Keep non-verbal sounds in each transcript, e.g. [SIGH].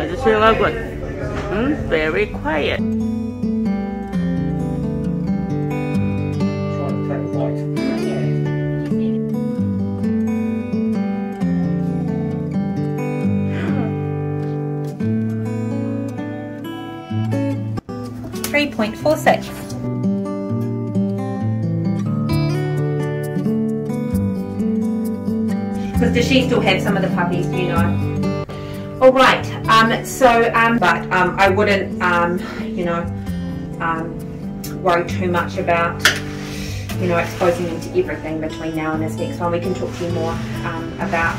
Really good. Mm, very quiet. Three point four six. Because does she still have some of the puppies? Do you know? All right. Um. So um. But um. I wouldn't um. You know. Um. Worry too much about you know, exposing him to everything between now and his next one. We can talk to you more um, about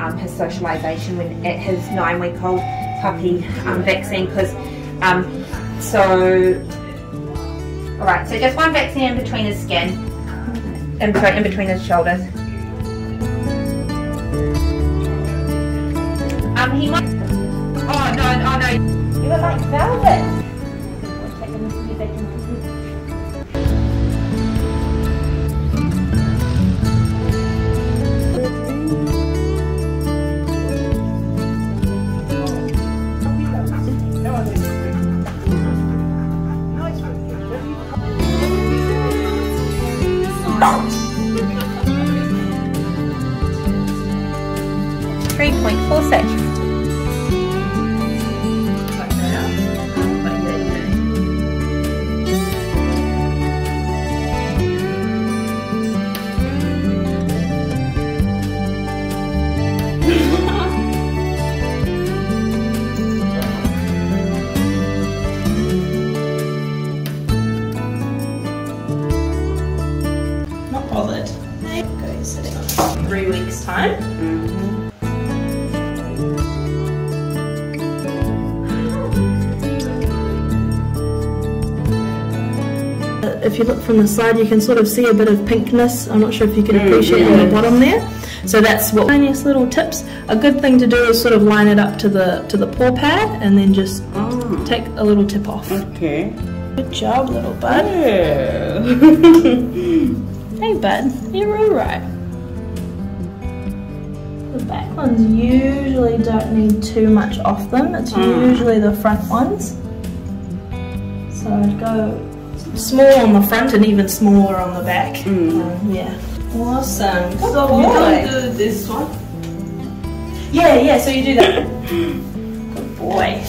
um, his socialisation when at his nine week old puppy um, vaccine because um, so all right so just one vaccine in between his skin in, sorry, in between his shoulders um he might oh no oh no you look like velvet. Three point four. Not bothered. Go sitting on three weeks time. Uh, if you look from the side, you can sort of see a bit of pinkness. I'm not sure if you can hmm, appreciate on the bottom there. So that's what tiniest little tips. A good thing to do is sort of line it up to the to the paw pad and then just Oh, take a little tip off. okay. Good job, little bud. Yeah. [LAUGHS] Hey, bud, you're all right. The back ones usually don't need too much off them. It's Mm. usually the front ones. So I'd go small on the front and even smaller on the back. Mm. Um, yeah. Awesome. Good So boy. don't do this one. Yeah, yeah. So you do that. [LAUGHS] Good boy.